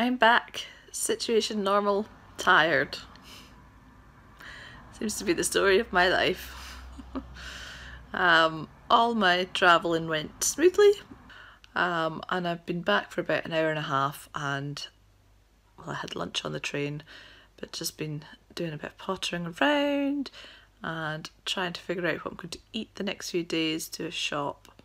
I'm back. Situation normal, tired. Seems to be the story of my life. um, all my travelling went smoothly um, and I've been back for about an hour and a half and well I had lunch on the train but just been doing a bit of pottering around and trying to figure out what I'm going to eat the next few days to a shop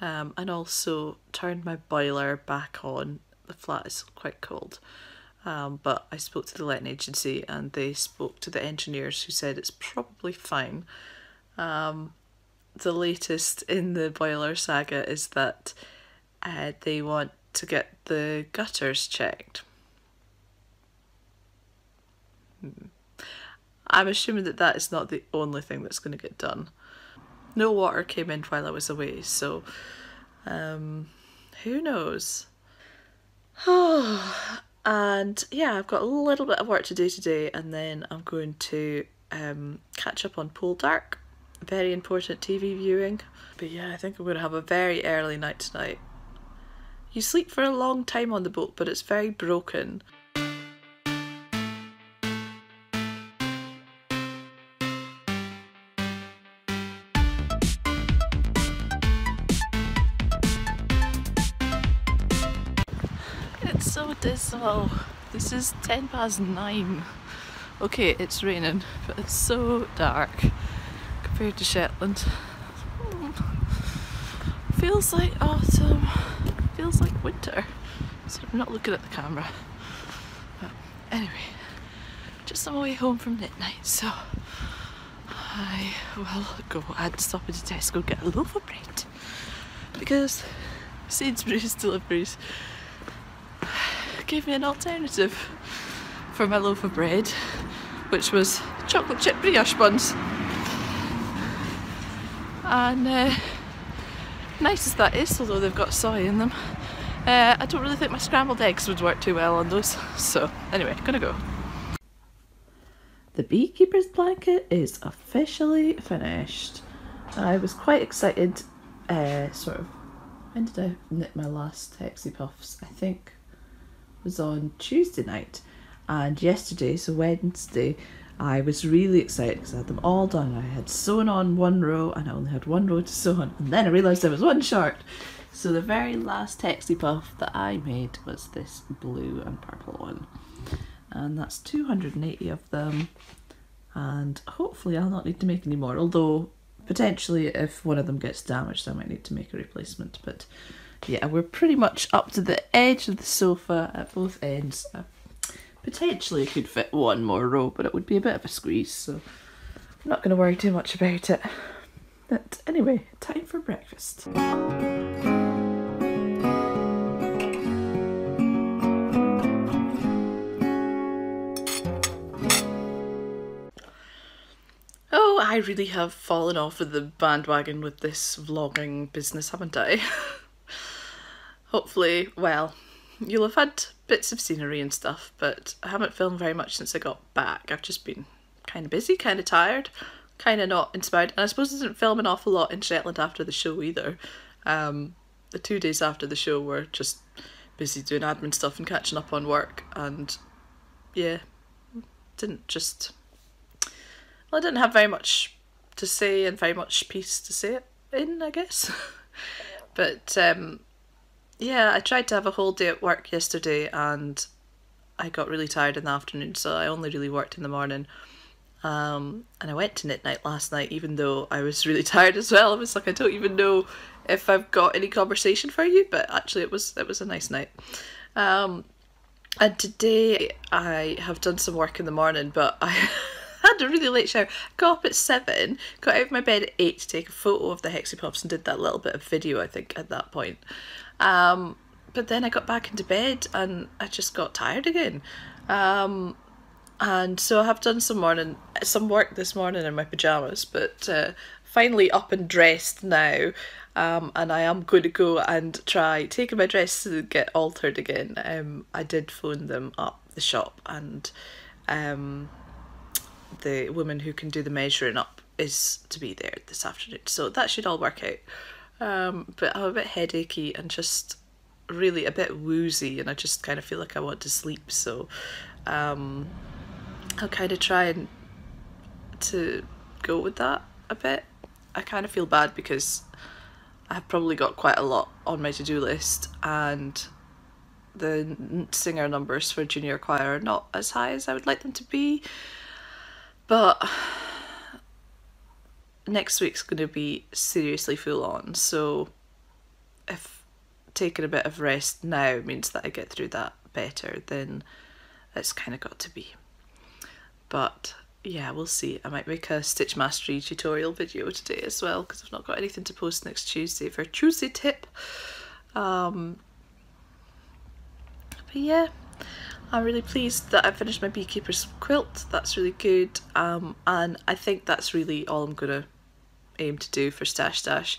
um, and also turned my boiler back on. The flat is quite cold. Um, but I spoke to the letting agency and they spoke to the engineers who said it's probably fine. Um, the latest in the boiler saga is that uh, they want to get the gutters checked. Hmm. I'm assuming that that is not the only thing that's going to get done. No water came in while I was away, so um, who knows? and yeah, I've got a little bit of work to do today, and then I'm going to um, catch up on Poldark. Very important TV viewing. But yeah, I think I'm going to have a very early night tonight. You sleep for a long time on the boat, but it's very broken. So dismal. Oh, this is 10 past 9. Okay, it's raining, but it's so dark compared to Shetland. Feels like autumn, feels like winter. So I'm not looking at the camera. But anyway, just on my way home from knit night, so I will go and stop at Tesco get a loaf of bread because Sainsbury's deliveries gave me an alternative for my loaf of bread, which was chocolate chip brioche buns. And uh, nice as that is, although they've got soy in them, uh, I don't really think my scrambled eggs would work too well on those. So anyway, gonna go. The beekeeper's blanket is officially finished. I was quite excited, uh, sort of. When did I knit my last Hexie Puffs? I think was on Tuesday night, and yesterday, so Wednesday, I was really excited because I had them all done. I had sewn on one row and I only had one row to sew on, and then I realised there was one short. So the very last Hexie Puff that I made was this blue and purple one, and that's 280 of them. And hopefully, I'll not need to make any more. Although potentially, if one of them gets damaged, I might need to make a replacement. But yeah, we're pretty much up to the edge of the sofa at both ends. I potentially could fit one more row, but it would be a bit of a squeeze, so I'm not going to worry too much about it. But anyway, time for breakfast. Oh, I really have fallen off of the bandwagon with this vlogging business, haven't I? Hopefully, well, you'll have had bits of scenery and stuff, but I haven't filmed very much since I got back. I've just been kind of busy, kind of tired, kind of not inspired. And I suppose I didn't film an awful lot in Shetland after the show either. Um, the two days after the show were just busy doing admin stuff and catching up on work, and yeah, didn't just well, I didn't have very much to say and very much piece to say it in, I guess. but um, yeah, I tried to have a whole day at work yesterday and I got really tired in the afternoon, so I only really worked in the morning. Um, and I went to knit night last night, even though I was really tired as well. I was like, I don't even know if I've got any conversation for you, but actually, it was it was a nice night. Um, and today I have done some work in the morning, but I. had a really late shower. Got up at seven, got out of my bed at eight to take a photo of the Hexie Puffs and did that little bit of video, I think, at that point. Um, but then I got back into bed and I just got tired again. Um, and so I have done some morning, some work this morning in my pajamas, but uh, finally up and dressed now. Um, and I am going to go and try taking my dress to get altered again. Um, I did phone them up the shop and um, the woman who can do the measuring up is to be there this afternoon. So that should all work out. Um, but I'm a bit headachy and just really a bit woozy and I just kind of feel like I want to sleep. So um, I'll kind of try and to go with that a bit. I kind of feel bad because I've probably got quite a lot on my to-do list and the singer numbers for junior choir are not as high as I would like them to be. But next week's going to be seriously full on, so if taking a bit of rest now means that I get through that better, then it's kind of got to be. But yeah, we'll see. I might make a Stitch Mastery tutorial video today as well because I've not got anything to post next Tuesday for Tuesday tip. Um, but yeah, I'm really pleased that I finished my beekeeper's quilt. That's really good. Um, and I think that's really all I'm going to aim to do for Stash Dash.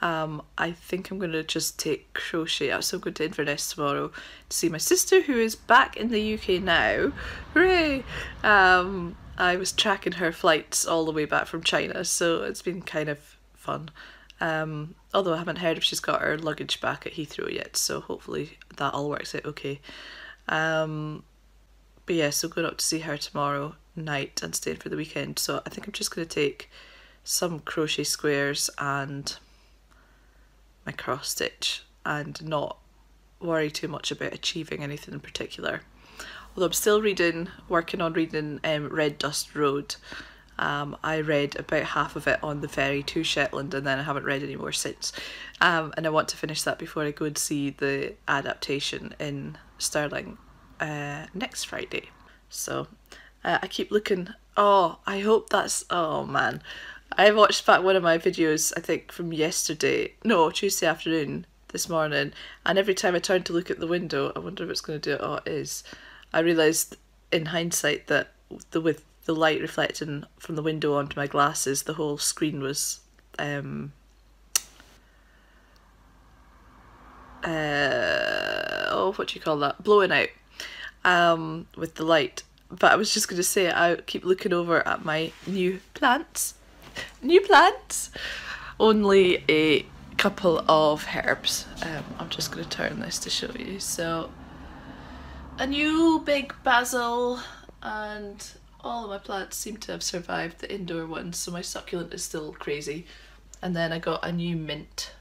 Um, I think I'm going to just take crochet out. So I'm going to Inverness tomorrow to see my sister who is back in the UK now. Hooray! Um, I was tracking her flights all the way back from China, so it's been kind of fun. Um, although I haven't heard if she's got her luggage back at Heathrow yet, so hopefully that all works out okay. Um, but yeah, so going up to see her tomorrow night and staying for the weekend. So I think I'm just going to take some crochet squares and my cross stitch and not worry too much about achieving anything in particular although I'm still reading, working on reading um, Red Dust Road. Um, I read about half of it on the ferry to Shetland and then I haven't read any more since. Um, and I want to finish that before I go and see the adaptation in Stirling uh, next Friday. So uh, I keep looking. Oh, I hope that's. Oh man. I watched back one of my videos, I think from yesterday, no, Tuesday afternoon this morning, and every time I turn to look at the window, I wonder if it's going to do it. Oh, it is. I realised in hindsight that the with the light reflecting from the window onto my glasses, the whole screen was um, uh, oh, what do you call that? Blowing out um, with the light. But I was just going to say, I keep looking over at my new plants. New plants! Only a couple of herbs. Um, I'm just going to turn this to show you. So a new big basil and all of my plants seem to have survived the indoor ones so my succulent is still crazy and then I got a new mint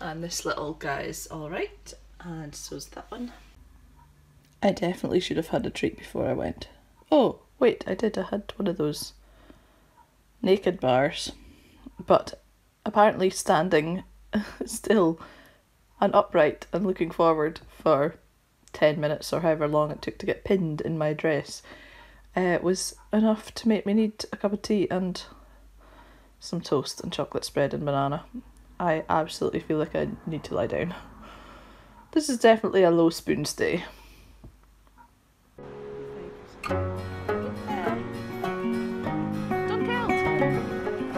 and this little guy is alright and so's that one. I definitely should have had a treat before I went. Oh wait I did I had one of those naked bars but apparently standing still and upright and looking forward for 10 minutes or however long it took to get pinned in my dress uh, was enough to make me need a cup of tea and some toast and chocolate spread and banana. I absolutely feel like I need to lie down. This is definitely a low spoon stay.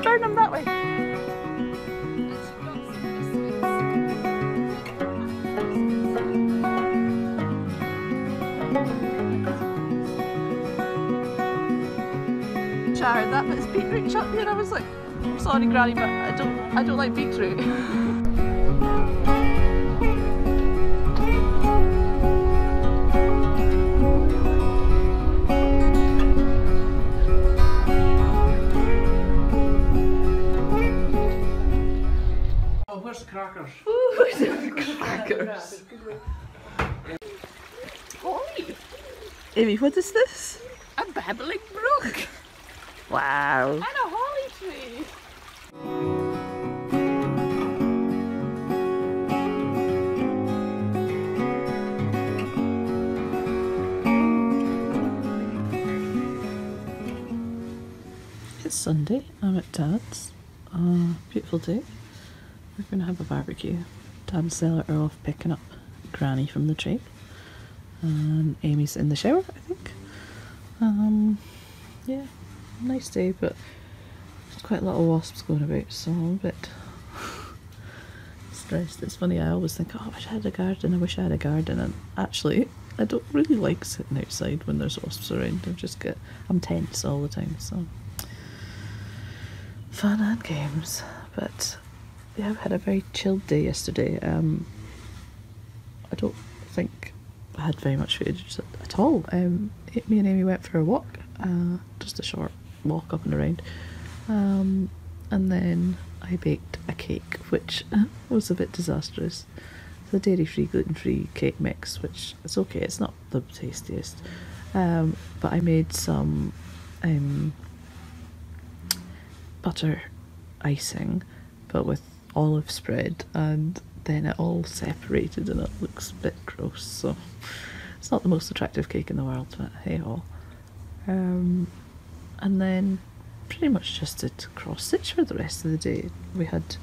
Turn them that way. shower that bit's beetroot chutney and I was like, sorry granny but I don't I don't like beetroot. where's the crackers? Ooh, crackers. Oi! Amy, what is this? A babbling brook. Wow. And a holly tree. It's Sunday. I'm at Dad's. Uh, beautiful day. We're going to have a barbecue. Stella are off picking up Granny from the tree. And Amy's in the shower, I think. Um, yeah, nice day, but there's quite a lot of wasps going about, so I'm a bit stressed. It's funny, I always think, oh, I wish I had a garden, I wish I had a garden, and actually, I don't really like sitting outside when there's wasps around. I just get, I'm tense all the time, so fun and games. But yeah, I've had a very chilled day yesterday. Um, I don't think I had very much footage at, all. Um, me and Amy went for a walk, uh, just a short walk up and around, um, and then I baked a cake, which was a bit disastrous. It's a dairy-free, gluten-free cake mix, which it's okay. It's not the tastiest, um, but I made some um, butter icing, but with olive spread, and then it all separated and it looks a bit gross. So it's not the most attractive cake in the world, but hey ho. Um, and then pretty much just did cross stitch for the rest of the day. We had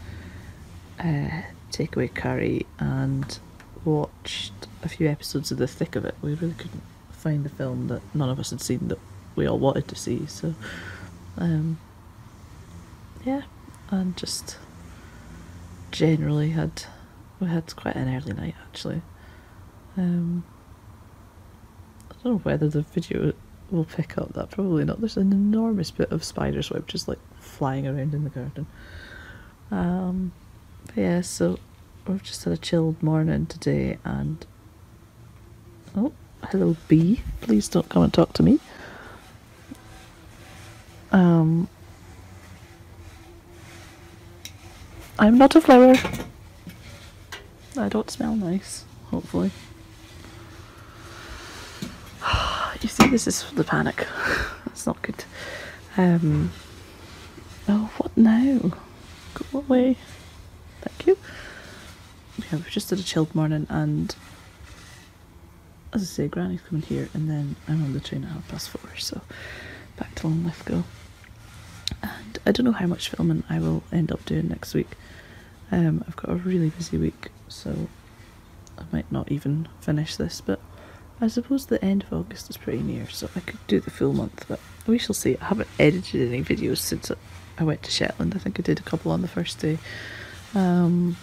uh, takeaway curry and watched a few episodes of The Thick of It. We really couldn't find the film that none of us had seen that we all wanted to see. So, um, yeah, and just generally had we had quite an early night actually. Um, I don't know whether the video will pick up that. Probably not. There's an enormous bit of spider's web just like flying around in the garden. Um, but yeah, so we've just had a chilled morning today, and oh, hello bee. Please don't come and talk to me. Um, I'm not a flower. I don't smell nice, hopefully. You see, this is the panic. It's not good. Um, oh, what now? Go away. Thank you. Yeah, we've just had a chilled morning, and as I say, Granny's coming here, and then I'm on the train at half past four, so back to Linlithgow. And I don't know how much filming I will end up doing next week. Um, I've got a really busy week, so I might not even finish this, but I suppose the end of August is pretty near, so I could do the full month, but we shall see. I haven't edited any videos since I went to Shetland. I think I did a couple on the first day. Um,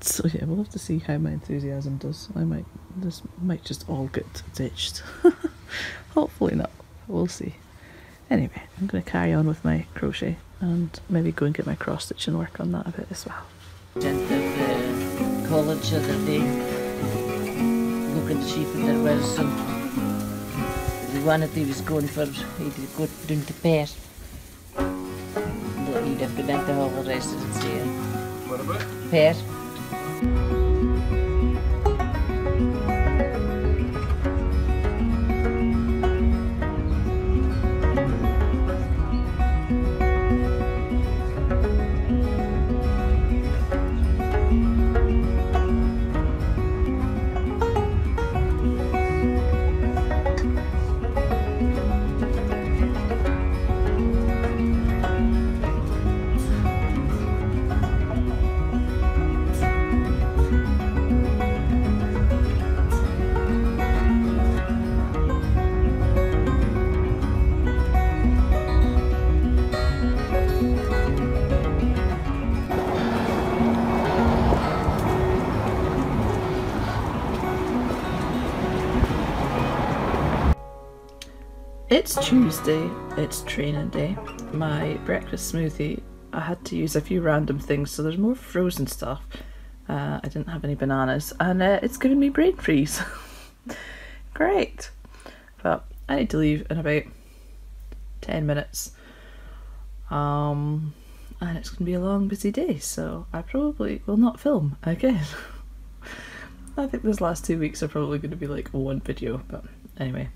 so yeah, we'll have to see how my enthusiasm does. I might this might just all get ditched. Hopefully not. We'll see. Anyway, I'm going to carry on with my crochet and maybe go and get my cross stitch and work on that a bit as well. Gent of uh, college other day. Look at the sheep in their Wilson. The one that he was going for, he'd go down to Perth. But he'd have to make the whole rest of the day. What about? Perth. It's Tuesday, it's training day. My breakfast smoothie, I had to use a few random things, so there's more frozen stuff. Uh, I didn't have any bananas, and uh, it's giving me brain freeze. Great. But I need to leave in about 10 minutes. Um, and it's going to be a long, busy day, so I probably will not film again. I think those last two weeks are probably going to be like one video, but anyway.